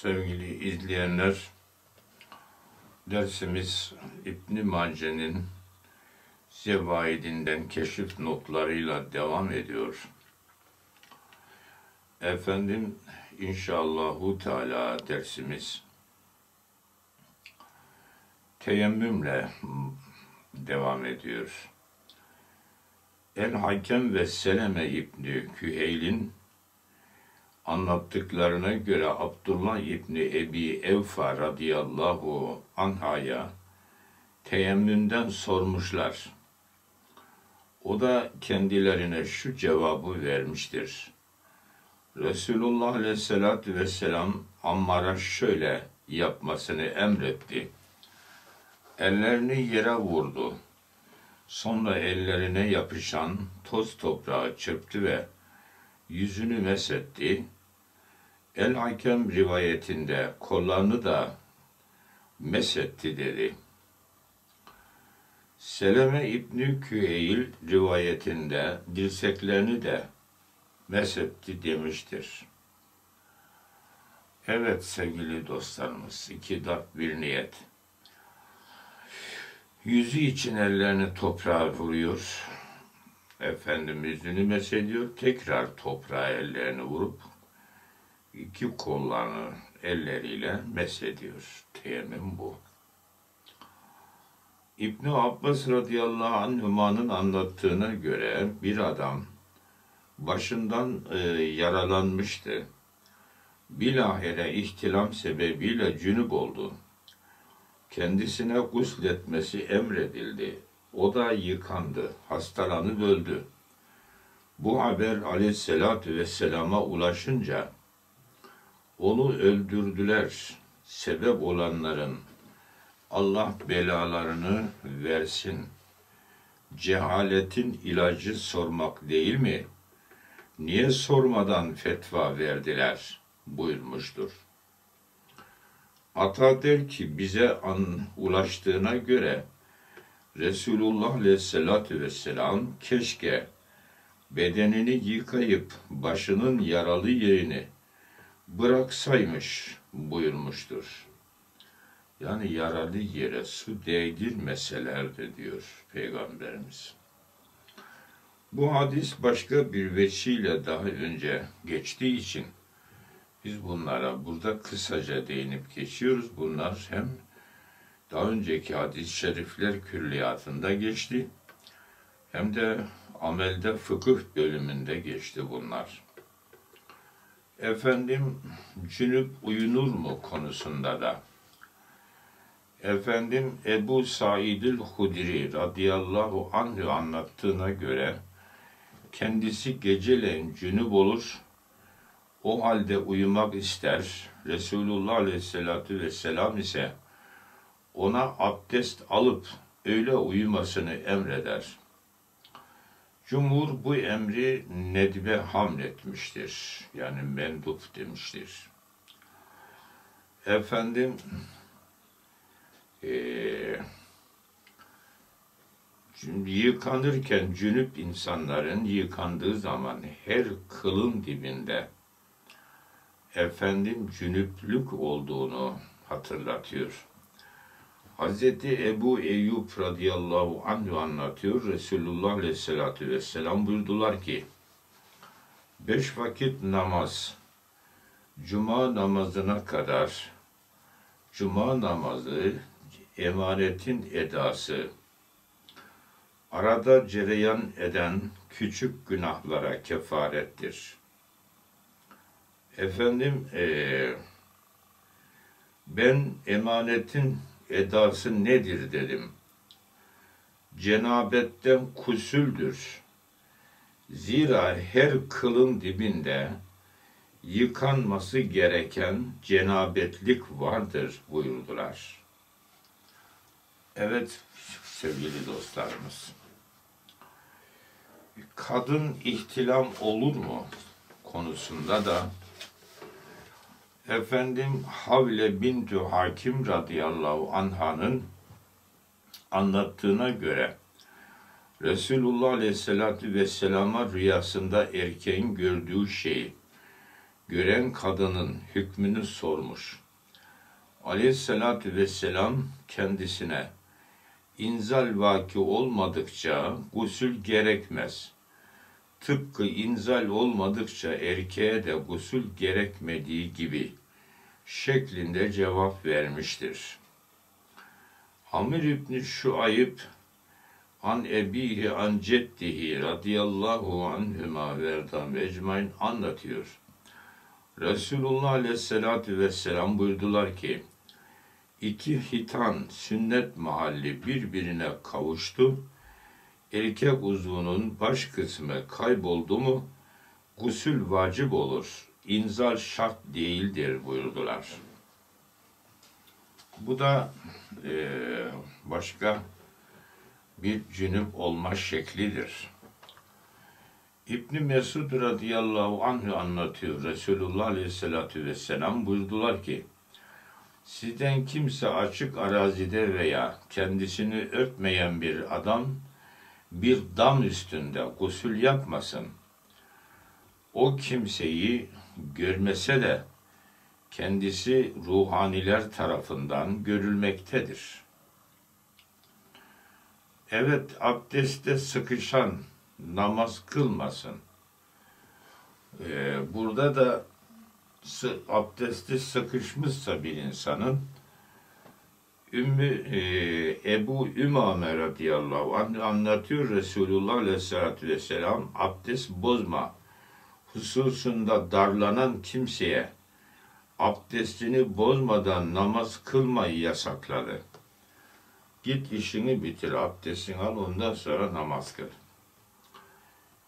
Sevgili izleyenler, dersimiz İbn Mace'nin Zevaidinden keşif notlarıyla devam ediyor. Efendim inşallahu teala dersimiz teyemmümle devam ediyor. El Hakem ve Seleme İbni Küheyl'in anlattıklarına göre Abdullah İbni Ebi Evfa radıyallahu anhaya teyemmümden sormuşlar. O da kendilerine şu cevabı vermiştir. Resulullah aleyhissalatü vesselam Ammar'a şöyle yapmasını emretti. Ellerini yere vurdu. Sonra ellerine yapışan toz toprağı çırptı ve yüzünü mesetti. El Hakem rivayetinde kollarını da mesetti dedi. Seleme İbni Küeyl rivayetinde dirseklerini de mesetti demiştir. Evet sevgili dostlarımız, iki dert bir niyet. Yüzü için ellerini toprağa vuruyor. Efendim yüzünü mesediyor. Tekrar toprağa ellerini vurup iki kollarını elleriyle mesediyor. Teyemmüm bu. İbni Abbas radıyallahu anhümanın anlattığına göre bir adam başından e, yaralanmıştı. Bilahare ihtilam sebebiyle cünüp oldu. Kendisine gusletmesi emredildi. O da yıkandı, hastalanıp öldü. Bu haber aleyhissalatü vesselama ulaşınca onu öldürdüler. Sebep olanların Allah belalarını versin. Cehaletin ilacı sormak değil mi? Niye sormadan fetva verdiler buyurmuştur. Ata der ki bize an ulaştığına göre Resulullah Aleyhisselatü Vesselam keşke bedenini yıkayıp başının yaralı yerini bıraksaymış buyurmuştur. Yani yaralı yere su değdirmeselerdi diyor Peygamberimiz. Bu hadis başka bir veçiyle daha önce geçtiği için biz bunlara burada kısaca değinip geçiyoruz. Bunlar hem daha önceki hadis-i şerifler külliyatında geçti hem de amelde fıkıh bölümünde geçti bunlar. Efendim cünüp uyunur mu konusunda da Efendim Ebu Saidül Hudri radıyallahu anh'ı anlattığına göre kendisi geceleyin cünüp olur, o halde uyumak ister. Resulullah aleyhissalatü vesselam ise ona abdest alıp öyle uyumasını emreder. Cumhur bu emri nedbe hamletmiştir. Yani mendup demiştir. Efendim e, yıkanırken cünüp insanların yıkandığı zaman her kılın dibinde efendim cünüplük olduğunu hatırlatıyor. Hazreti Ebu Eyyub radıyallahu anh anlatıyor. Resulullah aleyhissalatü vesselam buyurdular ki, beş vakit namaz, cuma namazına kadar, cuma namazı emanetin edası, arada cereyan eden küçük günahlara kefarettir. Efendim, e, ben emanetin edası nedir dedim. Cenabetten kusüldür. Zira her kılın dibinde yıkanması gereken cenabetlik vardır buyurdular. Evet sevgili dostlarımız. Kadın ihtilam olur mu konusunda da efendim Havle bintu Hakim radıyallahu anhanın anlattığına göre Resulullah aleyhissalatü vesselama rüyasında erkeğin gördüğü şey gören kadının hükmünü sormuş. Aleyhissalatü vesselam kendisine inzal vaki olmadıkça gusül gerekmez. Tıpkı inzal olmadıkça erkeğe de gusül gerekmediği gibi şeklinde cevap vermiştir. Amir İbni Şuayb an ebihi an ceddihi radıyallahu anhüma verdam ecmain anlatıyor. Resulullah aleyhissalatü vesselam buyurdular ki, iki hitan sünnet mahalli birbirine kavuştu. Erkek uzvunun baş kısmı kayboldu mu gusül vacip olur. İnzal şart değildir buyurdular. Bu da e, başka bir cünüp olma şeklidir. İbni Mesud radıyallahu anh'ı anlatıyor. Resulullah aleyhissalatü vesselam buyurdular ki, Sizden kimse açık arazide veya kendisini örtmeyen bir adam bir dam üstünde gusül yapmasın. O kimseyi görmese de kendisi ruhaniler tarafından görülmektedir. Evet, abdestte sıkışan namaz kılmasın. Ee, burada da abdesti sıkışmışsa bir insanın Ümmü e, Ebu Ümame radıyallahu anh anlatıyor Resulullah aleyhissalatü vesselam abdest bozma hususunda darlanan kimseye abdestini bozmadan namaz kılmayı yasakladı. Git işini bitir, abdestini al, ondan sonra namaz kıl.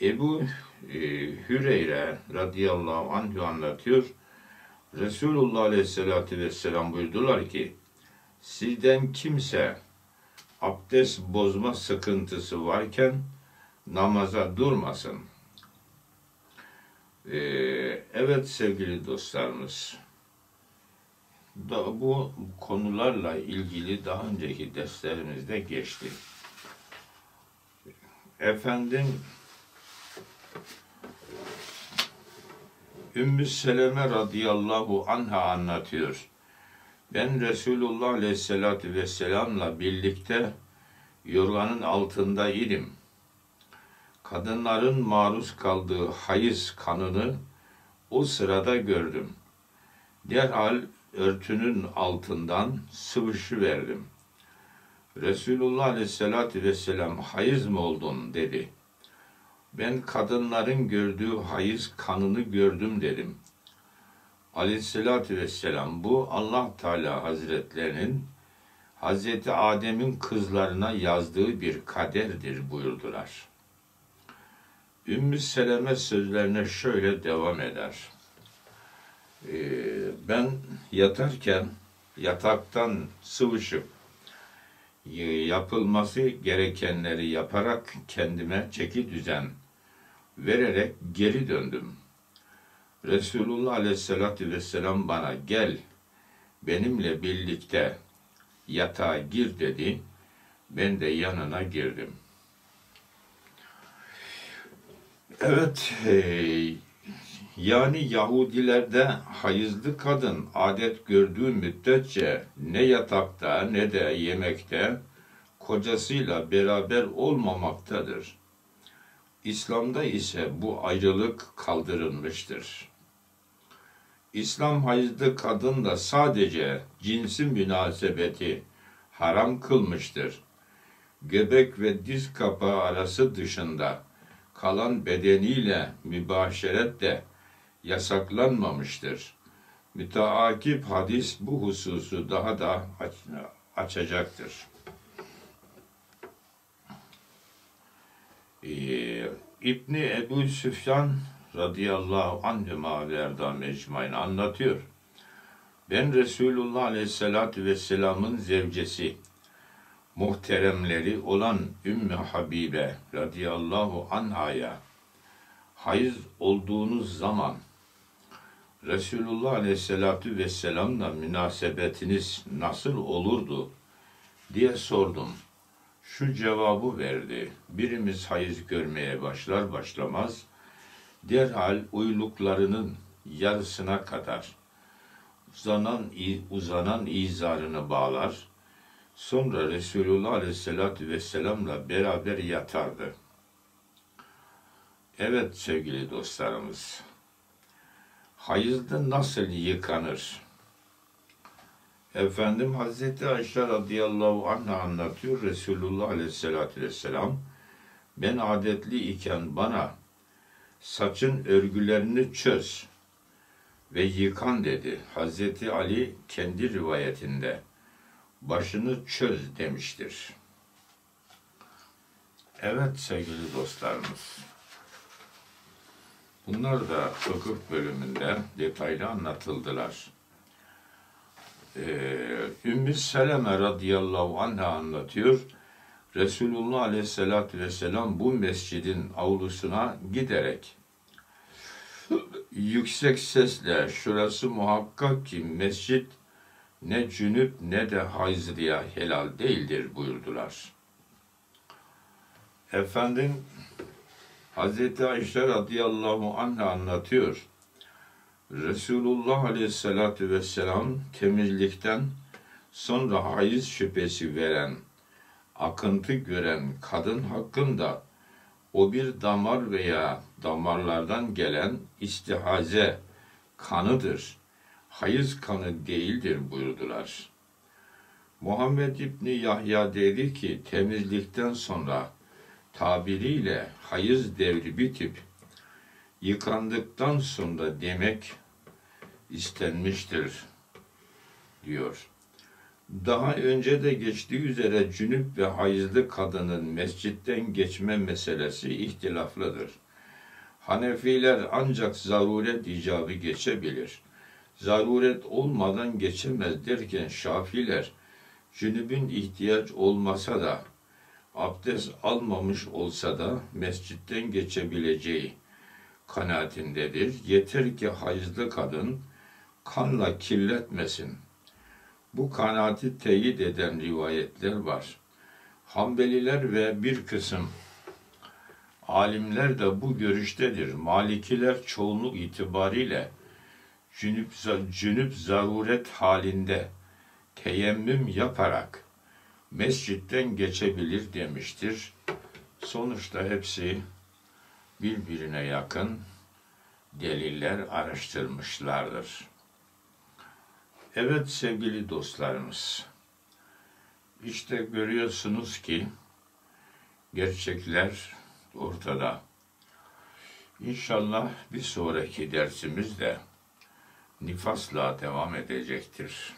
Ebu e, Hüreyre radıyallahu anh anlatıyor. Resulullah aleyhissalatü vesselam buyurdular ki, sizden kimse abdest bozma sıkıntısı varken namaza durmasın. Ee, evet sevgili dostlarımız, da bu konularla ilgili daha önceki derslerimizde geçti. Efendim Ümmü Seleme radıyallahu anha anlatıyor. Ben Resulullah aleyhissalatü vesselamla birlikte yorganın altında idim. Kadınların maruz kaldığı hayız kanını o sırada gördüm. Derhal örtünün altından sıvışı verdim. Resulullah aleyhissalatü vesselam hayız mı oldun dedi. Ben kadınların gördüğü hayız kanını gördüm dedim. Aleyhissalatü vesselam bu Allah Teala Hazretlerinin Hazreti Adem'in kızlarına yazdığı bir kaderdir buyurdular. Ümmü Seleme sözlerine şöyle devam eder. Ee, ben yatarken yataktan sıvışıp yapılması gerekenleri yaparak kendime çeki düzen vererek geri döndüm. Resulullah Aleyhisselatü Vesselam bana gel benimle birlikte yatağa gir dedi. Ben de yanına girdim. Evet, e, yani Yahudilerde hayızlı kadın adet gördüğü müddetçe ne yatakta ne de yemekte kocasıyla beraber olmamaktadır. İslam'da ise bu ayrılık kaldırılmıştır. İslam hayızlı kadın da sadece cinsi münasebeti haram kılmıştır. Göbek ve diz kapağı arası dışında kalan bedeniyle mübaşeret de yasaklanmamıştır. Müteakip hadis bu hususu daha da aç açacaktır. Ee, İbni Ebu Süfyan radıyallahu anhüma ve erdam anlatıyor. Ben Resulullah aleyhissalatü vesselamın zevcesi, muhteremleri olan Ümmü Habibe radıyallahu anhaya hayız olduğunuz zaman Resulullah Aleyhisselatü Vesselam'la münasebetiniz nasıl olurdu diye sordum. Şu cevabı verdi. Birimiz hayız görmeye başlar başlamaz derhal uyluklarının yarısına kadar uzanan, uzanan izarını bağlar. Sonra Resulullah Aleyhisselatü Vesselam'la beraber yatardı. Evet sevgili dostlarımız, hayızda nasıl yıkanır? Efendim Hazreti Ayşe radıyallahu anh'a anlatıyor Resulullah aleyhissalatü vesselam. Ben adetli iken bana saçın örgülerini çöz ve yıkan dedi. Hazreti Ali kendi rivayetinde başını çöz demiştir. Evet sevgili dostlarımız. Bunlar da hukuk bölümünde detaylı anlatıldılar. Ee, Ümmü Seleme radıyallahu anh'a anlatıyor. Resulullah aleyhissalatü vesselam bu mescidin avlusuna giderek yüksek sesle şurası muhakkak ki mescit ne cünüp ne de hayzlıya helal değildir buyurdular. Efendim Hz. Ayşe radıyallahu anh'a anlatıyor. Resulullah aleyhissalatü vesselam temizlikten sonra hayız şüphesi veren, akıntı gören kadın hakkında o bir damar veya damarlardan gelen istihaze kanıdır. Hayız kanı değildir buyurdular. Muhammed İbni Yahya dedi ki temizlikten sonra tabiriyle hayız devri bitip yıkandıktan sonra demek istenmiştir diyor. Daha önce de geçtiği üzere cünüp ve hayızlı kadının mescitten geçme meselesi ihtilaflıdır. Hanefiler ancak zaruret icabı geçebilir. Zaruret olmadan geçemez derken Şafiler cünübün ihtiyaç olmasa da abdest almamış olsa da mescitten geçebileceği kanaatindedir. Yeter ki hayızlı kadın kanla kirletmesin. Bu kanaati teyit eden rivayetler var. Hanbeliler ve bir kısım alimler de bu görüştedir. Malikiler çoğunluk itibariyle cünüp, cünüp zaruret halinde teyemmüm yaparak mescitten geçebilir demiştir. Sonuçta hepsi birbirine yakın deliller araştırmışlardır. Evet sevgili dostlarımız, işte görüyorsunuz ki gerçekler ortada. İnşallah bir sonraki dersimizde nifasla devam edecektir.